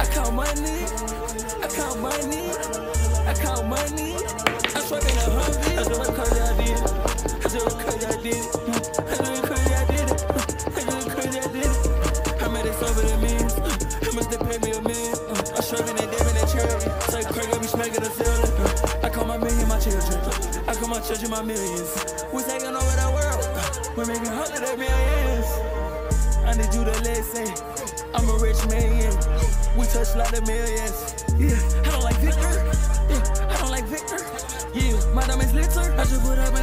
I count money, I count money, I count money. I'm in a hundred. I do it cause I did it. I do it cause I did it. I do it cause I did it. I do it cause I did it. How many over the me a man? I'm shoving and dabbing and charity. Say crack, I be smacking the ceiling. I call my million my children. I call my children my millions. We taking over the world. We're making hundred millions. To listen. I'm a rich man. We touch a lot of millions. Yeah, I don't like Victor. Yeah, I don't like Victor. Yeah, my diamonds litter. I just put up